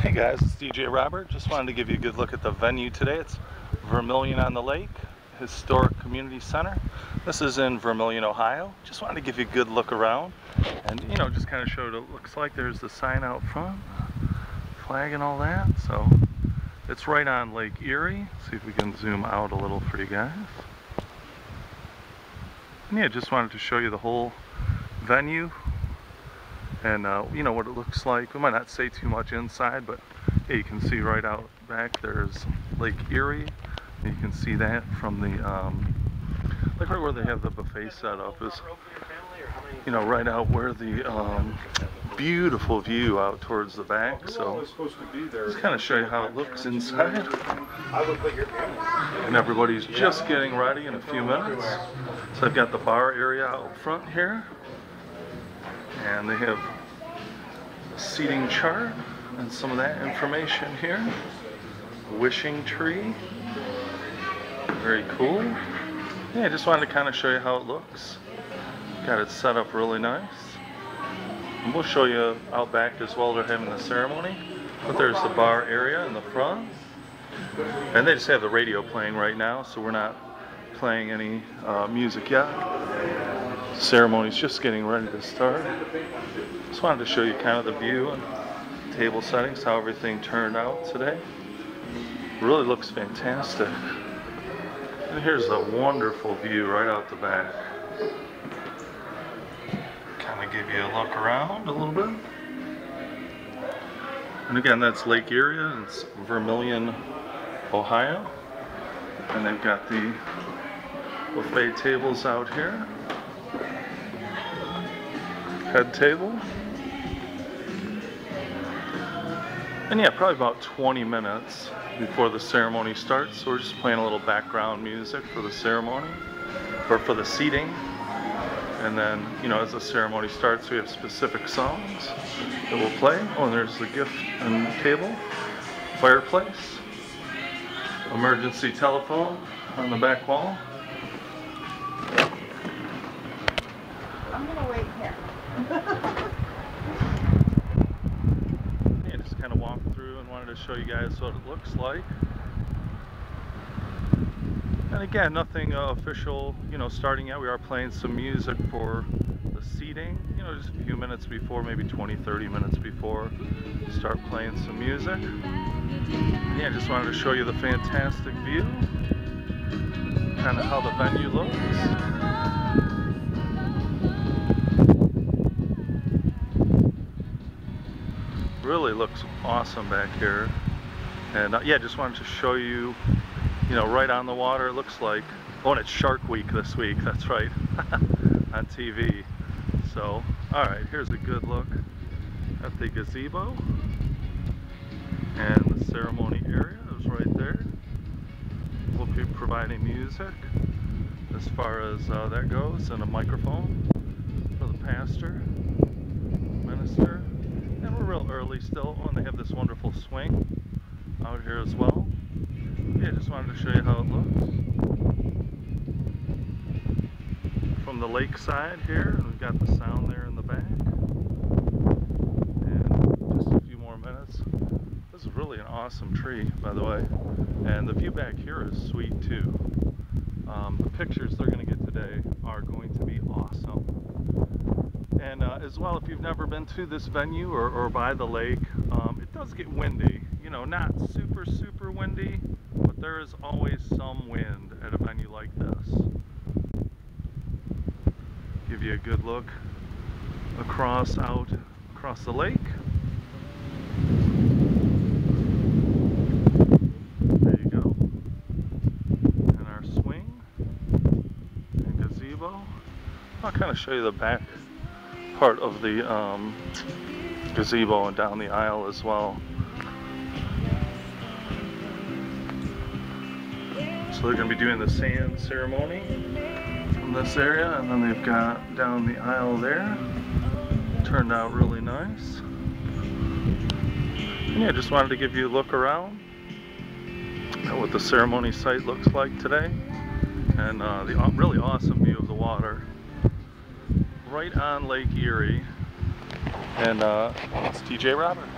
Hey guys, it's DJ Robert. Just wanted to give you a good look at the venue today. It's Vermilion on the Lake Historic Community Center. This is in Vermilion, Ohio. Just wanted to give you a good look around and you know just kind of show what it looks like. There's the sign out front, flag and all that. So it's right on Lake Erie. See if we can zoom out a little for you guys. And yeah, just wanted to show you the whole venue and uh, you know what it looks like. We might not say too much inside, but yeah, you can see right out back there's Lake Erie. You can see that from the um, like right where they have the buffet set up is you know right out where the um, beautiful view out towards the back. So just kind of show you how it looks inside. And everybody's just getting ready in a few minutes. So I've got the bar area out front here and they have a seating chart and some of that information here. Wishing tree, very cool. Yeah, I just wanted to kind of show you how it looks. Got it set up really nice. And we'll show you out back as well. They're having the ceremony. But there's the bar area in the front. And they just have the radio playing right now, so we're not playing any uh, music yet ceremony's just getting ready to start. Just wanted to show you kind of the view and table settings, how everything turned out today. Really looks fantastic. And here's a wonderful view right out the back. Kind of give you a look around a little bit. And again, that's Lake Erie. It's Vermilion, Ohio. And they've got the buffet tables out here head table. And yeah, probably about 20 minutes before the ceremony starts. So we're just playing a little background music for the ceremony, or for the seating. And then, you know, as the ceremony starts, we have specific songs that we'll play. Oh, and there's the gift and table, fireplace, emergency telephone on the back wall. I'm gonna wait here. Yeah, just kind of walked through and wanted to show you guys what it looks like. And again, nothing uh, official, you know, starting yet. We are playing some music for the seating, you know, just a few minutes before, maybe 20, 30 minutes before, start playing some music. Yeah, just wanted to show you the fantastic view, kind of how the venue looks. Really looks awesome back here. And uh, yeah just wanted to show you you know right on the water it looks like. Oh and it's shark week this week that's right on TV so all right here's a good look at the gazebo. And the ceremony area is right there. We'll be providing music as far as uh, that goes and a microphone for the pastor minister and we're real early still. Oh, and they have this wonderful swing out here as well. Yeah, just wanted to show you how it looks. From the lake side here, we've got the sound there in the back. And just a few more minutes. This is really an awesome tree, by the way. And the view back here is sweet too. Um, the pictures they're going to get today are going to be awesome. And uh, as well, if you've never been to this venue or, or by the lake, um, it does get windy. You know, not super, super windy, but there is always some wind at a venue like this. Give you a good look across out across the lake. There you go. And our swing and gazebo. I'll kind of show you the back part of the um, gazebo and down the aisle as well. So they're going to be doing the sand ceremony from this area and then they've got down the aisle there. Turned out really nice. And yeah, just wanted to give you a look around at what the ceremony site looks like today and uh, the really awesome view of the water right on Lake Erie. And uh, it's DJ Robert.